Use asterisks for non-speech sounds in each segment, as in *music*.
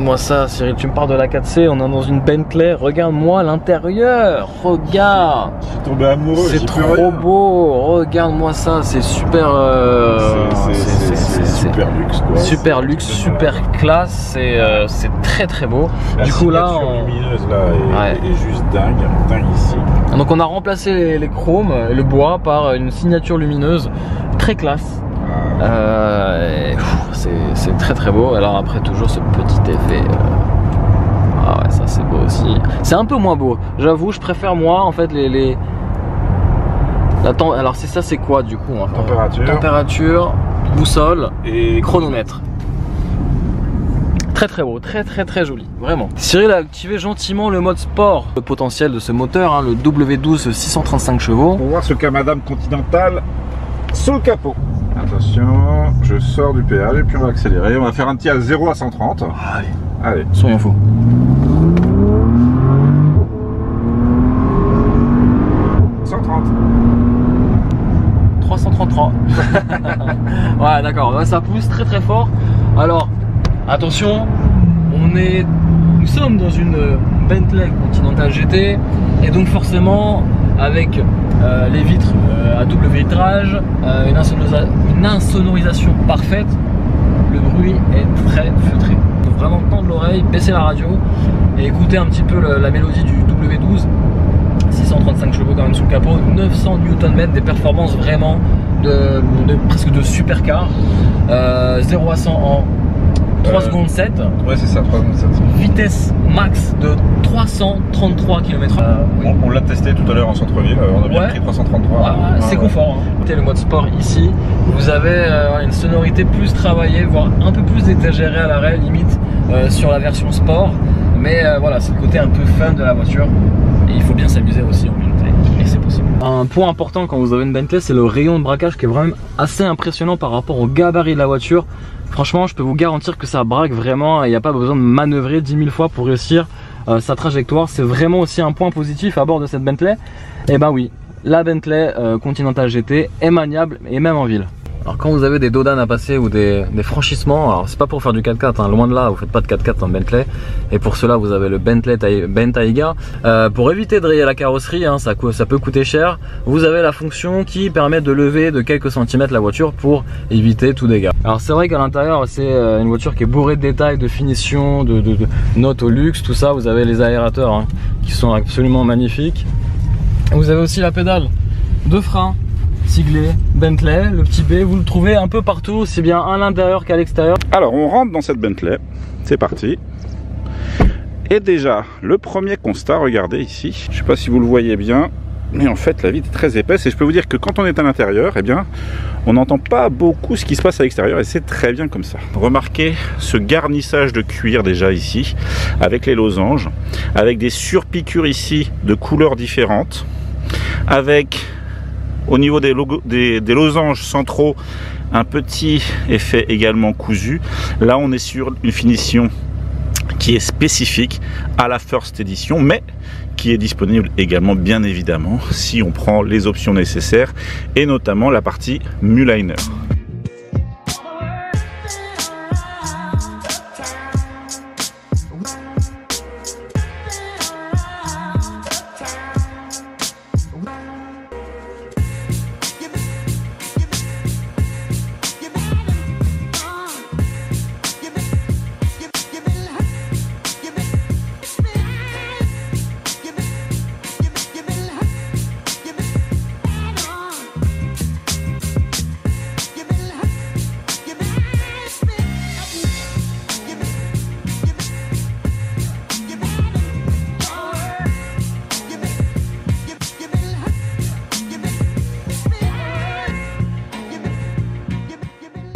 Regarde-moi ça, Cyril, tu me parles de la 4C, on est dans une Bentley, regarde-moi l'intérieur, regarde Je suis tombé amoureux, C'est trop rien. beau, regarde-moi ça, c'est super... euh, C'est- super luxe quoi. Super luxe, super classe, c'est euh, c'est très très beau. La du coup là, on... lumineuse là est, Ouais. est juste dingue, dingue ici. donc on a remplacé les, les chromes, et le bois par une signature lumineuse très classe. Euh, c'est très très beau. Alors après toujours ce petit effet. euh, Ah ouais, ça c'est beau aussi. C'est un peu moins beau. J'avoue, je préfère moi en fait les. les... La tem- Alors c'est ça, c'est quoi du coup hein Température. Température, boussole, Et chronomètre. Très très beau, très très très joli, vraiment. Cyril a activé gentiment le mode sport. Le potentiel de ce moteur, hein, le W12 635 chevaux. Pour voir ce qu'a Madame Continental sous le capot. Attention, je sors du péage et puis on va accélérer. On va faire un petit à 0 à 130. Allez, Allez, soyons fous. 130. 333. *laughs* ouais, d'accord, ça pousse très très fort. Alors, attention, on est, nous sommes dans une Bentley Continental GT et donc forcément avec euh, les vitres euh, à double vitrage, euh, une, insonorisa- une insonorisation parfaite, le bruit est très feutré. Faut vraiment tendre l'oreille, baisser la radio et écouter un petit peu la mélodie du W12. 635 chevaux quand même sous le capot, 900 Nm, des performances vraiment de, de- presque de supercar. Euh, 0 à 100 en 3 Euh, secondes 7, Ouais, c'est ça, 3,7. vitesse max de 333 km/h. On, on l'a testé tout à l'heure en centre-ville, euh, on a bien Ouais. pris 333. Ah, c'est Ouais, confort. Hein. Le mode sport ici, vous avez euh, une sonorité plus travaillée, voire un peu plus exagérée à l'arrêt, limite euh, sur la version sport. Mais euh, voilà, c'est le côté un peu fun de la voiture. Et il faut bien s'amuser aussi en minute. Un point important quand vous avez une Bentley, c'est le rayon de braquage qui est vraiment assez impressionnant par rapport au gabarit de la voiture. Franchement, je peux vous garantir que ça braque vraiment et il n'y a pas besoin de manœuvrer 10 000 fois pour réussir euh, sa trajectoire. C'est vraiment aussi un point positif à bord de cette Bentley. Et ben oui, la Bentley euh, Continental GT est maniable et même en ville. Alors quand vous avez des dodanes à passer ou des, franchissements, alors c'est pas pour faire du 4x4, hein, loin de là, vous faites pas de 4x4 en Bentley. Et pour cela, vous avez le Bentley Bentayga. Euh, pour éviter de rayer la carrosserie, hein, ça, peut coûter cher. Vous avez la fonction qui permet de lever de quelques centimètres la voiture pour éviter tout dégât. Alors c'est vrai qu'à l'intérieur, c'est euh, une voiture qui est bourrée de détails, de finition, de, de- de notes au luxe, tout ça. Vous avez les aérateurs hein, qui sont absolument magnifiques. Vous avez aussi la pédale de frein siglée Bentley, le petit B, vous le trouvez un peu partout, aussi bien à l'intérieur qu'à l'extérieur. Alors, on rentre dans cette Bentley. C'est parti. Et déjà, le premier constat, regardez ici. Je sais pas si vous le voyez bien, mais en fait, la vitre est très épaisse. Et je peux vous dire que quand on est à l'intérieur, eh bien, on n'entend pas beaucoup ce qui se passe à l'extérieur. Et c'est très bien comme ça. Remarquez ce garnissage de cuir déjà ici, avec les losanges, avec des surpiqûres ici de couleurs différentes, avec au niveau des, des losanges centraux un petit effet également cousu. Là, on est sur une finition qui est spécifique à la First Edition, mais qui est disponible également, bien évidemment, si on prend les options nécessaires, et notamment la partie Muliner.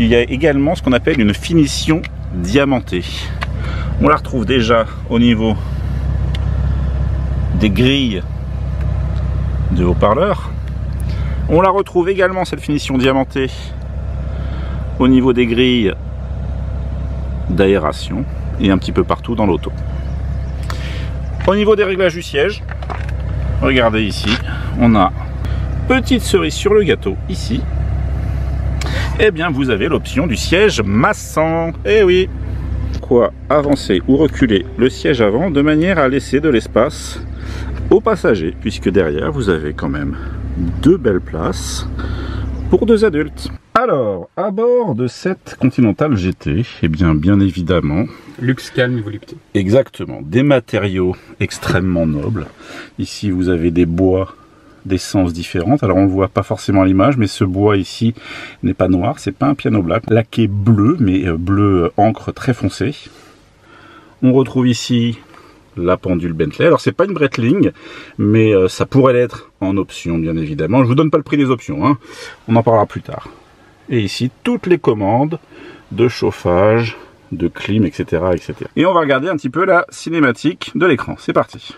Il y a également ce qu'on appelle une finition diamantée. On la retrouve déjà au niveau des grilles de haut-parleurs. On la retrouve également, cette finition diamantée, au niveau des grilles d'aération et un petit peu partout dans l'auto. Au niveau des réglages du siège, regardez ici, on a petite cerise sur le gâteau ici. Eh bien, vous avez l'option du siège massant. Eh oui, pourquoi avancer ou reculer le siège avant de manière à laisser de l'espace aux passagers, puisque derrière vous avez quand même deux belles places pour deux adultes. Alors, à bord de cette Continental GT, eh bien, bien évidemment, Luxe calme et volupté. exactement, des matériaux extrêmement nobles. Ici, vous avez des bois d'essence différentes. Alors, on le voit pas forcément à l'image, mais ce bois ici n'est pas noir, c'est pas un piano black, laqué bleu, mais euh, bleu encre très foncé. On retrouve ici la pendule Bentley. Alors c'est pas une Breitling, mais euh, ça pourrait l'être en option bien évidemment. Je vous donne pas le prix des options, hein. on en parlera plus tard. Et ici toutes les commandes de chauffage, de clim, etc., etc. Et on va regarder un petit peu la cinématique de l'écran. C'est parti.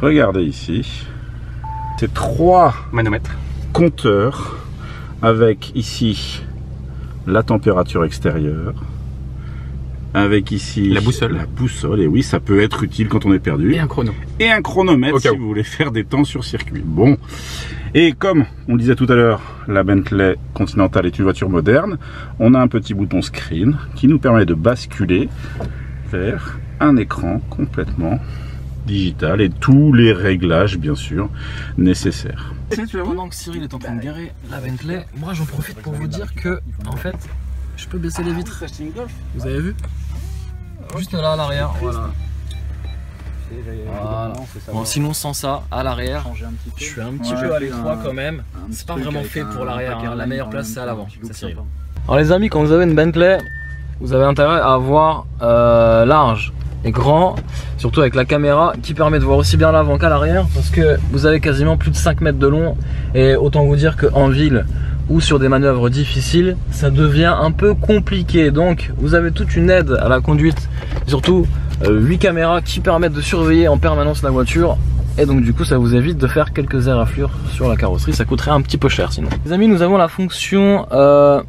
Regardez ici. C'est trois Manomètre. compteur avec ici la température extérieure avec ici La boussole. la boussole et oui ça peut être utile quand on est perdu Et un chrono. et un chronomètre si vous voulez faire des temps sur circuit bon et comme on le disait tout à l'heure la Bentley Continental est une voiture moderne on a un petit bouton screen qui nous permet de basculer vers un écran complètement digital et tous les réglages bien sûr nécessaires Pendant que Cyril est en train de garer la Bentley, moi j'en profite pour vous dire que, en fait, je peux baisser les vitres. Vous avez vu Juste là à l'arrière, voilà. Voilà. Bon, sinon sans ça, à l'arrière, je suis un petit peu à l'étroit quand même. C'est pas vraiment fait pour l'arrière. hein. La meilleure place c'est à l'avant. Alors les amis, quand vous avez une Bentley, vous avez intérêt à avoir euh, large et grand, surtout avec la caméra qui permet de voir aussi bien l'avant qu'à l'arrière, parce que vous avez quasiment plus de 5 mètres de long. Et autant vous dire qu'en ville ou sur des manœuvres difficiles, ça devient un peu compliqué. Donc vous avez toute une aide à la conduite, surtout 8 caméras qui permettent de surveiller en permanence la voiture. Et donc du coup ça vous évite de faire quelques éraflures sur la carrosserie, ça coûterait un petit peu cher sinon. Les amis, nous avons la fonction euh,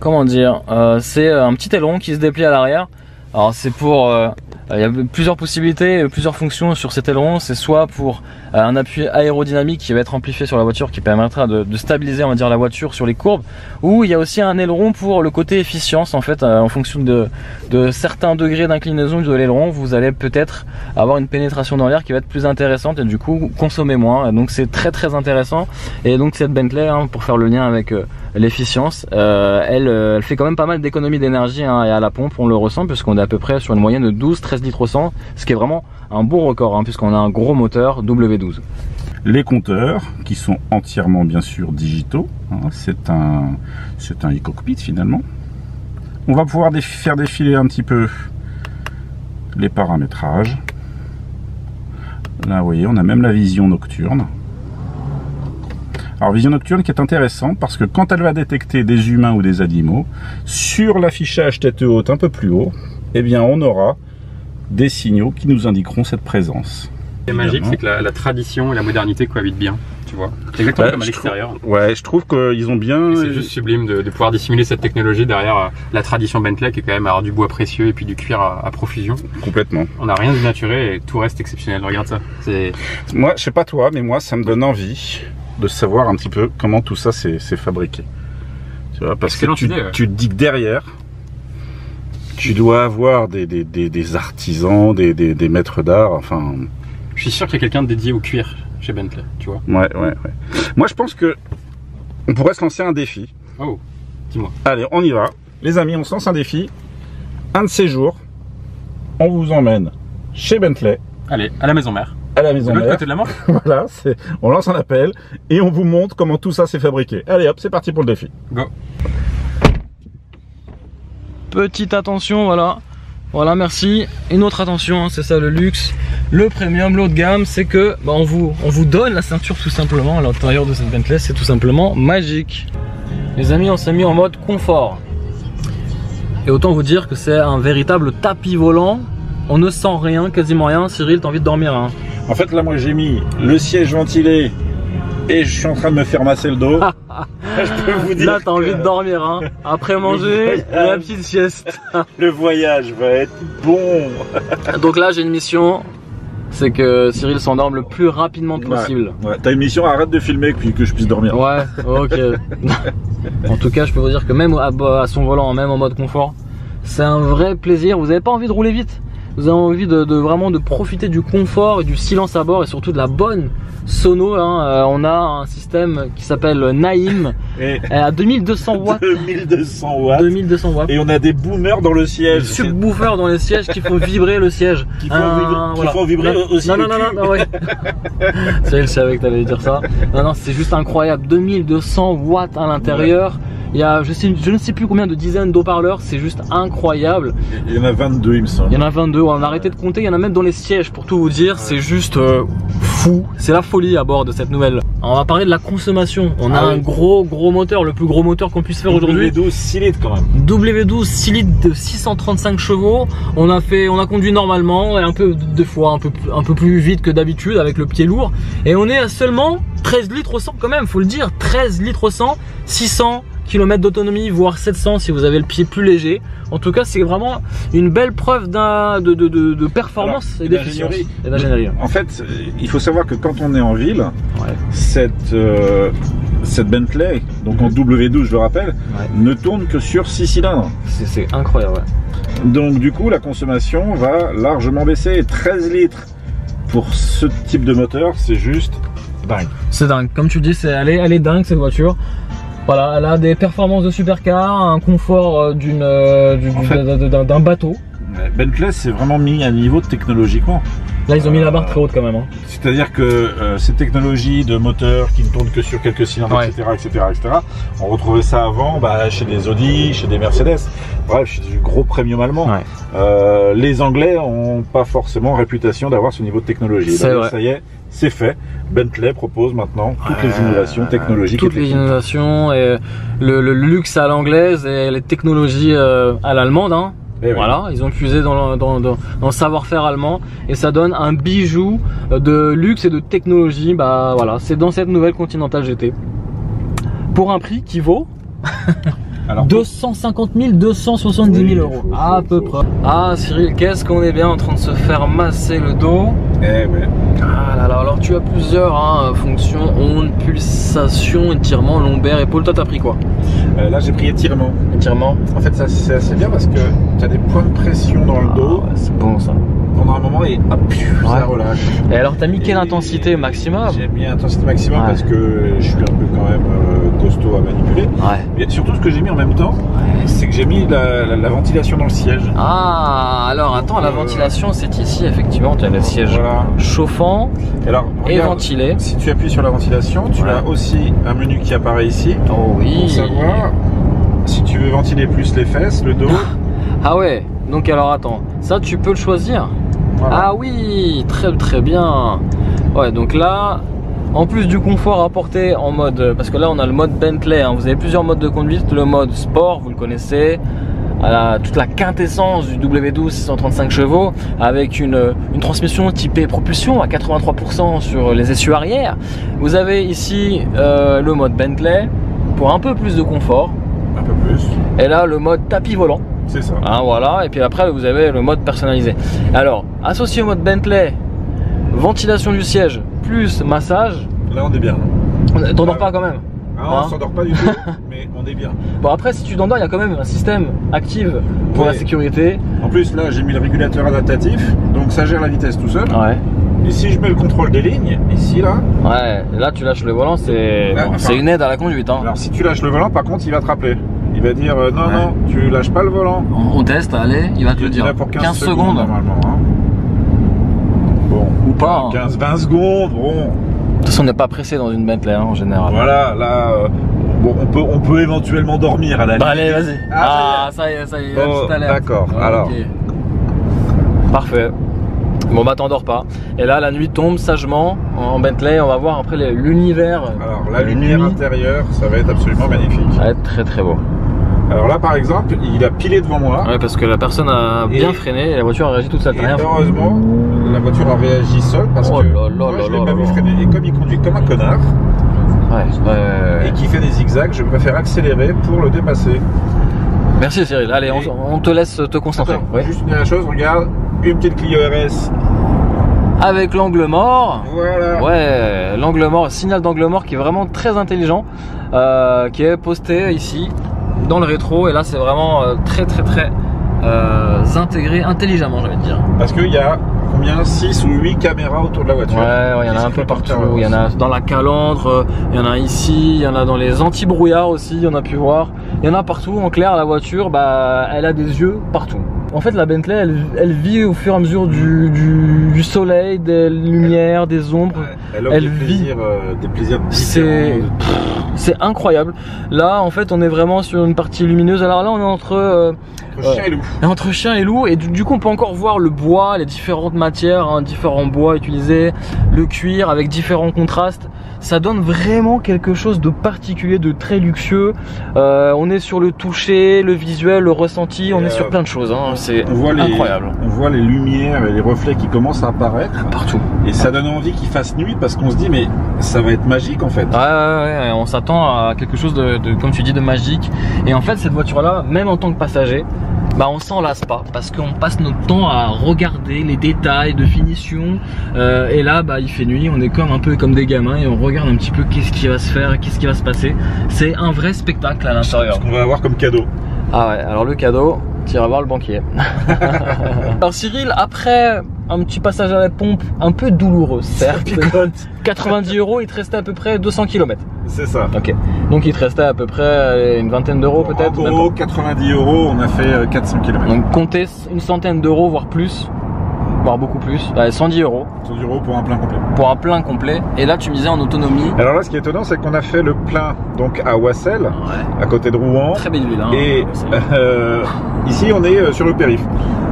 comment dire, euh, c'est un petit aileron qui se déplie à l'arrière. Alors c'est pour, euh, il y a plusieurs possibilités, plusieurs fonctions sur cet aileron. C'est soit pour euh, un appui aérodynamique qui va être amplifié sur la voiture, qui permettra de, stabiliser, on va dire, la voiture sur les courbes. Ou il y a aussi un aileron pour le côté efficience, en fait, euh, en fonction de, certains degrés d'inclinaison de l'aileron, vous allez peut-être avoir une pénétration dans l'air qui va être plus intéressante et du coup consommer moins. Donc c'est très très intéressant. Et donc cette Bentley, hein, pour faire le lien avec euh, l'efficience, euh, elle, euh, elle fait quand même pas mal d'économies d'énergie hein, et à la pompe, on le ressent puisqu'on est à peu près sur une moyenne de 12-13 litres au 100, ce qui est vraiment un bon record hein, puisqu'on a un gros moteur W12. les compteurs qui sont entièrement bien sûr digitaux. hein, c'est un, e-cockpit finalement. On va pouvoir faire défiler un petit peu les paramétrages. Là, vous voyez, on a même la vision nocturne. Alors, vision nocturne qui est intéressante parce que quand elle va détecter des humains ou des animaux, sur l'affichage tête haute un peu plus haut, eh bien, on aura des signaux qui nous indiqueront cette présence. Ce qui est magique, c'est que la, la tradition et la modernité cohabitent bien, tu vois. Exactement Ouais, comme à l'extérieur. Ouais, je trouve qu'ils ont bien. C'est juste sublime de, de pouvoir dissimuler cette technologie derrière euh, la tradition Bentley qui est quand même avoir du bois précieux et puis du cuir à, à profusion. Complètement. On n'a rien de naturé et tout reste exceptionnel. Regarde ça. Moi, je sais pas toi, mais moi, ça me donne envie de savoir un petit peu comment tout ça s'est fabriqué. Tu vois, parce que tu, idée, ouais. tu te dis que derrière, tu dois avoir des, des, des, des artisans, des, des, des maîtres d'art, enfin, Je suis sûr qu'il y a quelqu'un dédié au cuir chez Bentley, tu vois. ouais, ouais, ouais. Moi, je pense que on pourrait se lancer un défi. Oh, dis-moi. Allez, on y va. Les amis, on se lance un défi. Un de ces jours, on vous emmène chez Bentley, Allez, à la maison mère. À la De maison l'autre mère. côté de la Manche *laughs* Voilà, c'est- on lance un appel et on vous montre comment tout ça s'est fabriqué. Allez hop, c'est parti pour le défi. Go. Petite attention, voilà. Voilà, merci. Une autre attention, hein, c'est ça le luxe. Le premium, l'haut de gamme, c'est que bah, on, vous, on vous donne la ceinture tout simplement à l'intérieur de cette Bentley, c'est tout simplement magique. Les amis, on s'est mis en mode confort. Et autant vous dire que c'est un véritable tapis volant. On ne sent rien, quasiment rien. Cyril, t'as envie de dormir hein En fait, là, moi, j'ai mis le siège ventilé et je suis en train de me faire masser le dos. *laughs* je peux vous dire Là, t'as envie que de dormir. Hein Après manger, la petite sieste. *laughs* le voyage va être bon. *laughs* Donc là, j'ai une mission. c'est que Cyril s'endorme le plus rapidement possible. Ouais, t'as une mission, arrête de filmer puis que je puisse dormir. Ouais, ok. en tout cas, je peux vous dire que même à, à son volant, même en mode confort, c'est un vrai plaisir. Vous n'avez pas envie de rouler vite? Vous avez envie de, de, vraiment de profiter du confort et du silence à bord et surtout de la bonne sono. Hein. Euh, on a un système qui s'appelle Naïm *laughs* Et à 2200 watts. 2200 watts. 2200 watts. Et on a des boomers dans le siège. Des subwoofers dans les sièges qui font vibrer le siège. Qui font vibrer- qui font vibrer non, aussi Non, le non, non, cul. non, non, ouais. *laughs* Ça, je savais que t'allais dire ça. Non, non, c'est juste incroyable. 2200 watts à l'intérieur. Il y a, je, sais, je ne sais plus combien de dizaines d'eau-parleurs. C'est juste incroyable. Il y en a 22, il me semble. Il y en a 22. On a arrêté de compter. Il y en a même dans les sièges pour tout vous dire. C'est juste euh, fou. C'est la folie à bord de cette nouvelle. Alors, on va parler de la consommation. On a Ah oui. un gros, gros moteur. Le plus gros moteur qu'on puisse faire aujourd'hui. W12 6 litres quand même. W12 6 litres de 635 chevaux. On a fait, on a conduit normalement et un peu des fois un peu un peu plus vite que d'habitude avec le pied lourd. Et on est à seulement 13 litres au 100 quand même, faut le dire, 13 litres au 100, 600 km d'autonomie, voire 700 si vous avez le pied plus léger. En tout cas, c'est vraiment une belle preuve d'un de, de, de, de performance Alors, et d'efficience d'ingénierie. et d'ingénierie. En fait, il faut savoir que quand on est en ville, Ouais. cette, euh, cette Bentley, donc en W12 je le rappelle, Ouais. ne tourne que sur 6 cylindres. C'est c'est incroyable. ouais. Donc du coup la consommation va largement baisser. 13 litres pour ce type de moteur, c'est juste dingue. C'est dingue. Comme tu dis, c'est elle est, elle est dingue cette voiture. Voilà, elle a des performances de supercar, un confort euh, d'une euh, d'un- bateau. Bentley c'est vraiment mis à niveau technologiquement. Là, ils ont mis la barre très haute quand même. hein. C'est-à-dire que euh, ces technologies de moteur qui ne tournent que sur quelques cylindres, Ouais. etc., etc., etc., on retrouvait ça avant bah, chez des Audi, chez des Mercedes, bref, chez du gros premium allemand. Ouais. Euh, les Anglais ont pas forcément réputation d'avoir ce niveau de technologie. Donc. Ça y est, c'est fait. Bentley propose maintenant toutes les innovations technologiques. Toutes et les innovations, et le, le luxe à l'anglaise et les technologies euh, à l'allemande. Hein. Eh oui. Voilà, ils ont puisé dans le, dans, dans- dans le savoir-faire allemand et ça donne un bijou de luxe et de technologie. Bah voilà, c'est dans cette nouvelle Continental GT. Pour un prix qui vaut *laughs* Alors, 250 000, 270 000 Oui, euros. faut- à faut- peu faut. près. Ah Cyril, qu'est-ce qu'on est bien en train de se faire masser le dos? eh ouais. Ah là là, tu as plusieurs hein, fonctions, ondes, pulsation, étirement, lombaire, épaule. Toi t'as pris quoi? Euh, là, j'ai pris étirement. Étirement En fait, ça, c'est assez bien parce que tu as des points de pression dans le dos Ah ouais, c'est bon ça. Pendant un moment et hop, Ouais. ça relâche. Et alors t'as mis quelle Et intensité maximum J'ai mis intensité maximum Ouais. parce que je suis un peu quand même euh, costaud à manipuler. Ouais. Et surtout, ce que j'ai mis en même temps, c'est que j'ai mis la, la- la ventilation dans le siège. Ah alors attends, la Euh, ventilation c'est ici effectivement, tu as le siège Voilà. chauffant Alors, et regarde, ventilé. si tu appuies sur la ventilation, tu as aussi un menu qui apparaît ici Oh oui. pour savoir si tu veux ventiler plus les fesses, le dos. Ah ouais, donc alors attends, ça tu peux le choisir Voilà. Ah oui, très très bien. Ouais, donc là, en plus du confort apporté en mode, parce que là on a le mode Bentley, hein, vous avez plusieurs modes de conduite, le mode sport, vous le connaissez, à la- toute la quintessence du W12 635 chevaux, avec une, une transmission typée propulsion à 83% sur les essieux arrière. Vous avez ici euh, le mode Bentley pour un peu plus de confort, Un peu plus. et là le mode tapis volant. C'est ça. Hein, voilà, et puis après vous avez le mode personnalisé. Alors, associé au mode Bentley, ventilation du siège plus massage, Là, on est bien. t'endors pas quand même. Ah, on Hein s'endort pas du tout, *laughs* mais on est bien. Bon après si tu t'endors, il y a quand même un système active pour Ouais. la sécurité. En plus, là, j'ai mis le régulateur adaptatif, donc ça gère la vitesse tout seul. Ouais. Et si je mets le contrôle des lignes, ici, là, Ouais, là tu lâches le volant, enfin- c'est une aide à la conduite. Hein. alors si tu lâches le volant, par contre, il va te rappeler. Il va dire euh, non, Ouais. non, tu lâches pas le volant. On, on teste, allez, il va te le dire. pour 15, 15 secondes, secondes. normalement. hein. Bon, Ou pas. hein. 15-20 secondes, bon. De toute façon, on n'est pas pressé dans une Bentley hein, en général. Voilà, là, euh, bon, on peut, on peut éventuellement dormir à la Bah limite. allez, vas-y. Ah, Ah, ça y est, ça y est, d'accord, Ok. alors. Parfait. Bon bah t'endors pas. Et là la nuit tombe sagement en Bentley, on va voir après l'univers. Alors, la lumière nuit. intérieure, ça va être absolument magnifique. Ça va être très très beau. Alors là, par exemple, il a pilé devant moi. Ouais parce que la personne a Et- bien freiné et la voiture a réagi toute seule. Et heureusement, la voiture a réagi seule parce Oh que là là moi, là je l'ai là pas là vu là. freiner. Et comme il conduit comme un connard Ouais, ouais, et qui fait des zigzags, je préfère accélérer pour le dépasser. Merci Cyril. Allez, Et- on, on te laisse te concentrer. Attends, Ouais. Juste une dernière chose, regarde, une petite Clio RS avec l'angle mort. Voilà. Ouais, l'angle mort, signal d'angle mort qui est vraiment très intelligent, euh, qui est posté ici dans le rétro. Et là, c'est vraiment euh, très très très euh, intégré intelligemment, de dire. Parce qu'il y a combien 6 ou 8 caméras autour de la voiture. Ouais, il y en a un peu partout. Il y en a dans la calandre, il y en a ici, il y en a dans les anti-brouillards aussi, on a pu voir. Il y en a partout. En clair, la voiture, bah, elle a des yeux partout. En fait, la Bentley, elle, elle vit au fur et à mesure du, du, du soleil, des lumières, des ombres. Elle, offre Elle des vit. plaisirs, euh, des plaisirs différents. c'est incroyable. Là, en fait, on est vraiment sur une partie lumineuse. Alors là, on est entre euh, Entre chien et loup. entre chien et loup, et du, du coup, on peut encore voir le bois, les différentes matières, hein, différents bois utilisés, le cuir avec différents contrastes. Ça donne vraiment quelque chose de particulier, de très luxueux. Euh, on est sur le toucher, le visuel, le ressenti. On est sur euh, plein de choses. hein. C'est les, incroyable. on voit les lumières et les reflets qui commencent à apparaître. Partout. Et ça donne envie qu'il fasse nuit parce qu'on se dit, mais ça va être magique en fait. Ouais, ouais, ouais, on s'attend à quelque chose de, de, comme tu dis, de magique. Et en fait, cette voiture-là, même en tant que passager, bah on s'en lasse pas parce qu'on passe notre temps à regarder les détails de finition. Euh, et là, bah il fait nuit, on est comme un peu comme des gamins et on regarde un petit peu qu'est-ce qui va se faire, qu'est-ce qui va se passer. C'est un vrai spectacle à l'intérieur. Ce qu'on va avoir comme cadeau. Ah ouais, alors le cadeau, tu iras voir le banquier. *laughs* alors Cyril, après un petit passage à la pompe, un peu douloureux, certes. 90 *laughs* euros, il te restait à peu près 200 km. C'est ça. Ok. Donc il te restait à peu près une vingtaine d'euros peut-être. En même gros, 90 euros, on a fait euh, 400 pas. km. Donc comptez une centaine d'euros, voire plus, voire beaucoup plus. Ouais, 110 euros 100 euros pour un plein complet. pour un plein complet. Et là tu me disais en autonomie. Alors là, ce qui est étonnant, c'est qu'on a fait le plein donc à Wassel, Ouais. à côté de Rouen. Très belle ville. Hein. Et euh, ici, on est euh, sur le périph.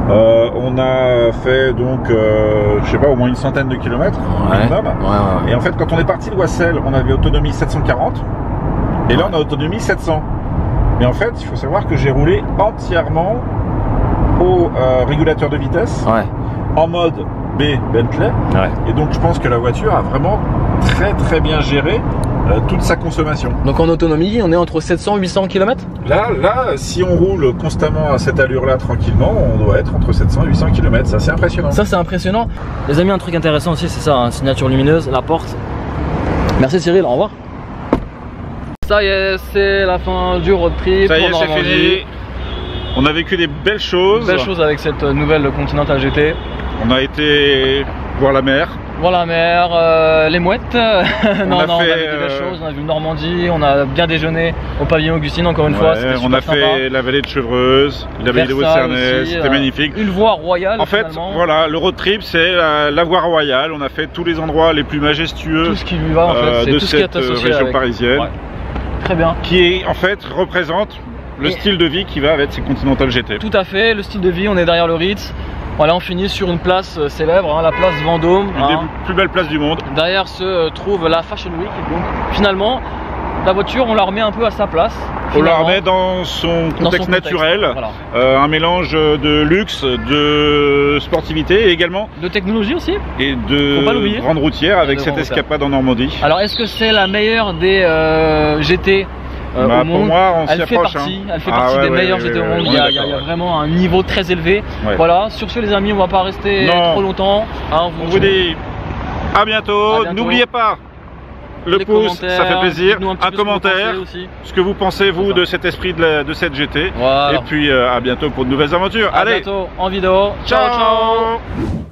Euh, on a fait donc, euh, je sais pas, au moins une centaine de kilomètres Ouais. minimum. Ouais, ouais, ouais. Et en fait, quand on est parti de Wassel, on avait autonomie 740. Et là, on a autonomie 700. Mais en fait, il faut savoir que j'ai roulé entièrement au euh, régulateur de vitesse en mode B Bentley. Et donc, je pense que la voiture a vraiment très très bien géré euh, toute sa consommation. Donc en autonomie, on est entre 700 et 800 km. Là, là, si on roule constamment à cette allure-là tranquillement, on doit être entre 700 et 800 km. C'est assez impressionnant. Ça c'est impressionnant. Les amis, un truc intéressant aussi, c'est ça, hein, signature lumineuse, la porte. Merci Cyril, au revoir. Ça y est, c'est la fin du road trip. Ça y est, c'est fini. On a vécu des belles choses. Belle chose avec cette nouvelle Continental GT. On a été voir la mer. Voilà la mer, euh, les mouettes. *laughs* non, a non, on a fait, vu des belles euh, choses. On a vu Normandie, on a bien déjeuné au pavillon Augustine encore une fois. On a fait sympa. la vallée de Chevreuse, la vallée de aussi, c'était euh, magnifique. Une voie royale. En fait, finalement. voilà, le road trip, c'est la, la voie royale. On a fait tous les endroits les plus majestueux Tout ce qui lui va en euh, fait, c'est de tout ce qui est cette euh, associé région avec. parisienne, Ouais. Très bien. qui en fait représente le Et- style de vie qui va avec ces Continental GT. Tout à fait, le style de vie, on est derrière le Ritz. Voilà, on finit sur une place euh, célèbre, hein, la place Vendôme. Une hein. des plus belles places du monde. Derrière se euh, trouve la Fashion Week. Donc finalement, la voiture, on la remet un peu à sa place. On la remet dans son dans son contexte naturel, Voilà. euh, un mélange de luxe, de sportivité et également De technologie aussi. et de grande routière avec cette escapade en Normandie. Alors, est-ce que c'est la meilleure des euh, GT euh, Bah, au pour monde moi, on elle fait approche. partie, hein. elle fait Ah partie ouais, des ouais, meilleures GT au monde. on Il y, a, y vraiment un niveau très élevé. Voilà. Sur ce, les amis, on va pas rester Non. trop longtemps. Hein, On vous dit à bientôt. N'oubliez pas le les pouce, ça fait plaisir. un, ce vous commentaire, ce que vous pensez vous de cet esprit de, la- de cette GT. Voilà. Et puis euh, à bientôt pour de nouvelles aventures. À Allez, bientôt en vidéo. ciao. ciao. ciao